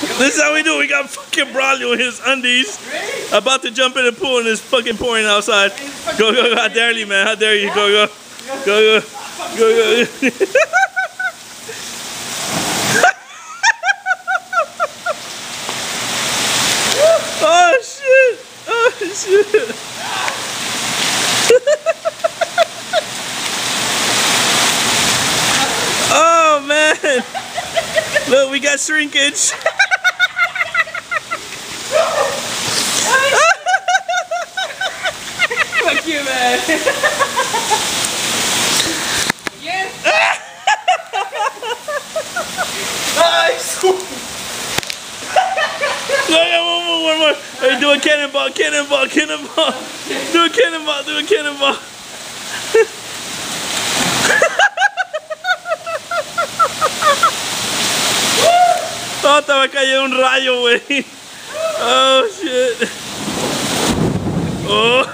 This is how we do. it. We got fucking Braulio in his undies, about to jump in the pool and it's fucking pouring outside. Go, go, go. How dare you, man? How dare you? Go, go. Go, go. Go, go. oh, shit. Oh, shit. oh, man. Look, we got shrinkage. Fuck you, man. yes. Nice. No, one more, one more. Hey, do a cannonball, cannonball, cannonball. Do a cannonball, do a cannonball. Oh, te va a caer un rayo, güey. Oh, shit. Oh.